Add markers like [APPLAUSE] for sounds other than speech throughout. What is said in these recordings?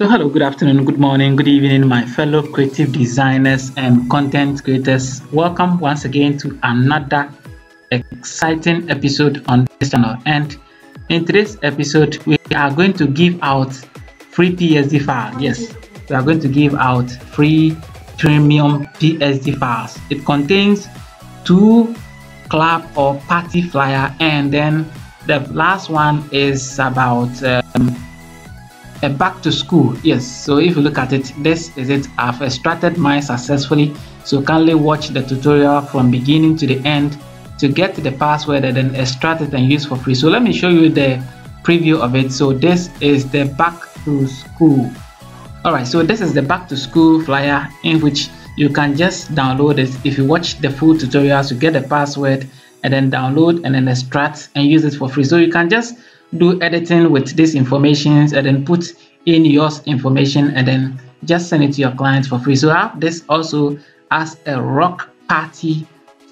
So hello, good afternoon, good morning, good evening, my fellow creative designers and content creators. Welcome once again to another exciting episode on this channel. And in today's episode, we are going to give out free PSD file. Yes, we are going to give out free premium PSD files. It contains two club or party flyer, and then the last one is about um, a back to school yes. So if you look at it this is it. I've extracted mine successfully. So kindly watch the tutorial from beginning to the end to get the password and then extract it and use for free. So let me show you the preview of it. So this is the back to school. All right so this is the back to school flyer in which you can just download it. If you watch the full tutorials to get the password and then download and then extract and use it for free. So you can just do editing with these informations and then put in your information and then just send it to your clients for free. So I have this also as a rock party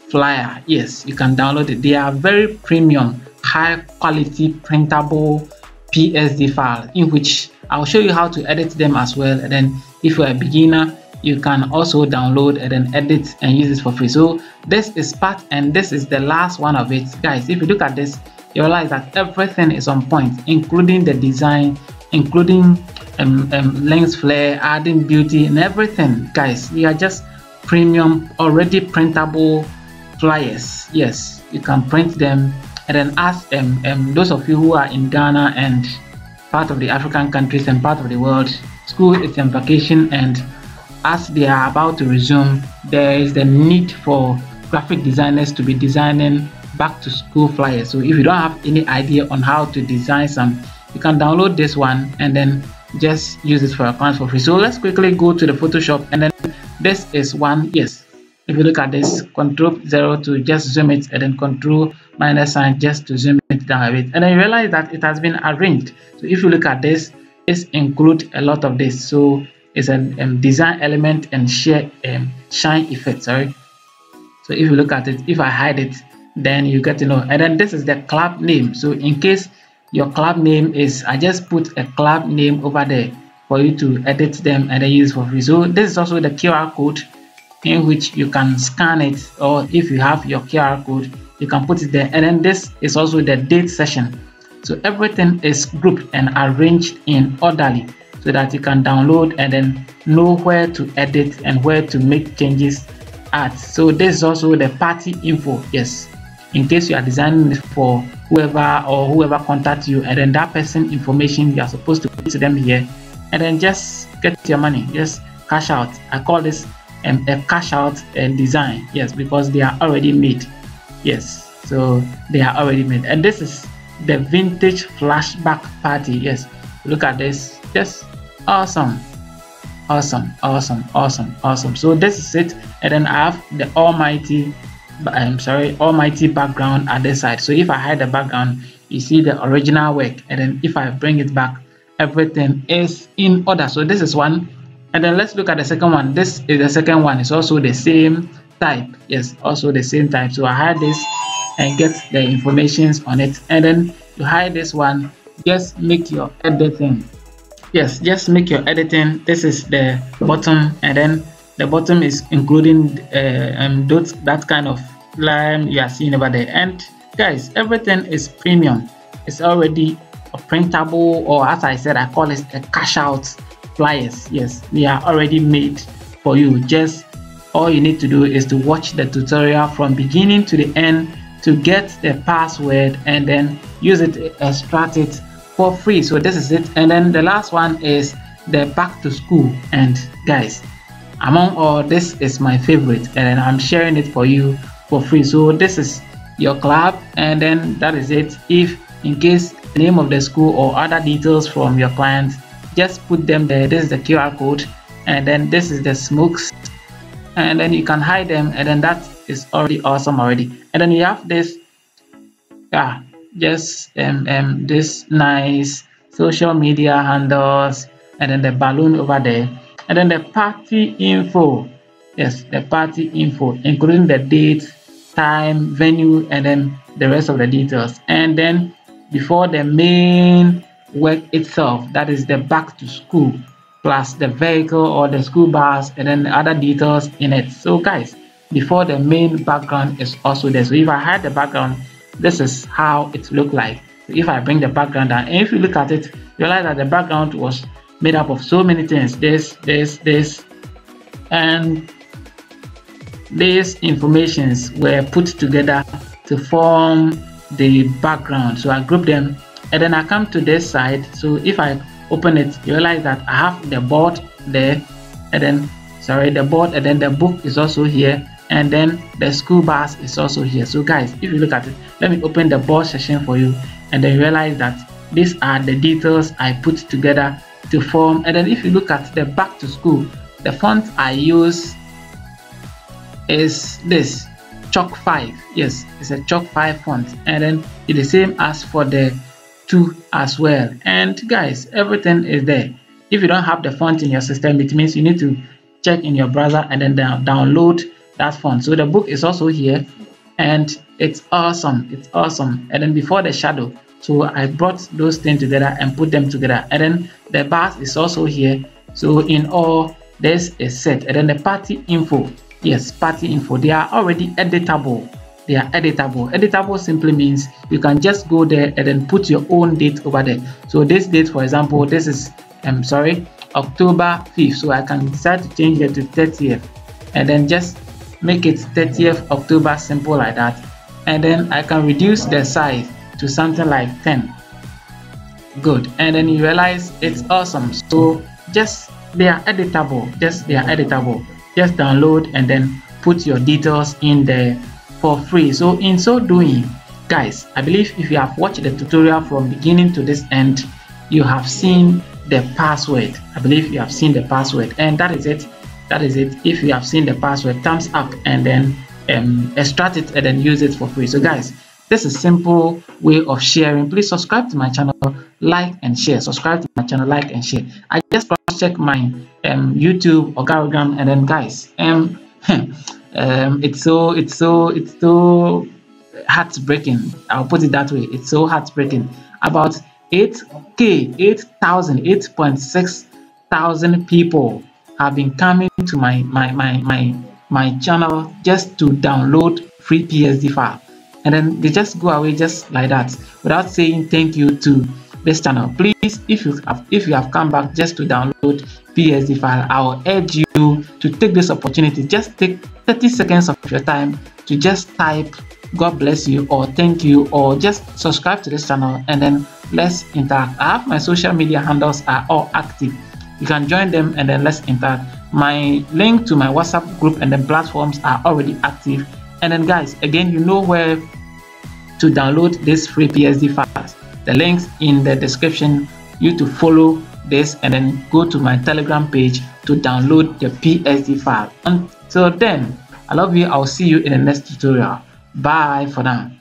flyer. Yes, you can download it. They are very premium, high quality printable PSD file in which I'll show you how to edit them as well. And then if you're a beginner, you can also download and then edit and use it for free. So this is part and this is the last one of it. Guys, if you look at this, realize that everything is on point, including the design, including um, um, flare, adding beauty and everything. Guys, we are just premium, already printable flyers. Yes, you can print them and then ask um, um, those of you who are in Ghana and part of the African countries and part of the world, school is in vacation and as they are about to resume, there is the need for graphic designers to be designing back to school flyers. So if you don't have any idea on how to design some, you can download this one and then just use it for your clients for free. So let's quickly go to the Photoshop and then this is one. Yes, if you look at this, Control zero to just zoom it and then Control minus sign just to zoom it down a bit, and then you realize that it has been arranged. So if you look at this, this include a lot of this. So it's a um, design element and share um, shine effect. Sorry. So if you look at it, if I hide it, then you get to know. And then this is the club name. So in case your club name is i just put a club name over there for you to edit them and then use for free. So this is also the qr code in which you can scan it or if you have your qr code you can put it there. And then this is also the date session. So everything is grouped and arranged in orderly so that you can download and then know where to edit and where to make changes at. So this is also the party info. Yes in case you are designing it for whoever or whoever contacts you and then that person information you are supposed to put to them here and then just get your money just cash out. I call this um, a cash out uh, design yes because they are already made yes so they are already made. And this is the vintage flashback party yes look at this just awesome awesome awesome awesome awesome. So this is it and then i have the almighty I'm sorry, almighty background at this side. So if I hide the background, you see the original work. And then if I bring it back, everything is in order. So this is one. And then let's look at the second one. This is the second one. It's also the same type. Yes, also the same type. So I hide this and get the informations on it. And then to hide this one, just make your editing. Yes, just make your editing. This is the bottom and then the bottom is including uh, um, those, that kind of line you are seeing over there. And guys everything is premium. It's already a printable or as i said i call it a cash out flyers yes they are already made for you. Just all you need to do is to watch the tutorial from beginning to the end to get the password and then use it extract it for free. So this is it. And then the last one is the back to school. And guys among all this is my favorite and i'm sharing it for you for free. So this is your club and then that is it. If in case name of the school or other details from your client just put them there. This is the qr code and then this is the smokes and then you can hide them and then that is already awesome already. And then you have this yeah just um, um this nice social media handles and then the balloon over there and then the party info. Yes the party info including the date time venue and then the rest of the details. And then before the main work itself that is the back to school plus the vehicle or the school bus and then the other details in it. So guys before the main background is also there. So if i hide the background this is how it looked like. If i bring the background down and if you look at it realize that the background was made up of so many things. This this this. And these informations were put together to form the background. So i group them and then i come to this side. So if i open it you realize that i have the board there and then sorry the board and then the book is also here and then the school bus is also here. So guys if you look at it let me open the board section for you and then realize that these are the details i put together to form and then if you look at the back to school the font i use is this chalk 5 yes it's a chalk 5 font and then it's the same as for the 2 as well. And guys everything is there. If you don't have the font in your system it means you need to check in your browser and then download that font. So the book is also here and it's awesome. It's awesome. And then before the shadow so i brought those things together and put them together. And then the bus is also here. So in all there's a set. And then the party info. Yes party info. They are already editable. They are editable. Editable simply means you can just go there and then put your own date over there. So this date for example this is i'm sorry october 5th so i can decide to change it to 30th and then just make it 30th october simple like that. And then i can reduce the size to something like 10 good. And then you realize it's awesome. So just they are editable. Just they are editable. Just download and then put your details in there for free. So in so doing guys i believe if you have watched the tutorial from beginning to this end you have seen the password. I believe you have seen the password. And that is it. That is it. If you have seen the password thumbs up and then um, extract it and then use it for free. So guys this is a simple way of sharing. Please subscribe to my channel like and share. Subscribe to my channel like and share. I just cross check my um youtube algorithm and then guys um, [LAUGHS] um it's so it's so it's so heartbreaking. I'll put it that way. It's so heartbreaking. About 8k 8000 8.6 thousand people have been coming to my my my my my channel just to download free psd file and then they just go away just like that without saying thank you to this channel. Please if you have if you have come back just to download psd file i'll urge you to take this opportunity. Just take 30 seconds of your time to just type god bless you or thank you or just subscribe to this channel and then let's interact. I have my social media handles are all active. You can join them and then let's interact. My link to my whatsapp group and then platforms are already active. And then guys again you know where to download this free psd files the links in the description. You to follow this and then go to my telegram page to download the psd file. Until then i love you. I'll see you in the next tutorial. Bye for now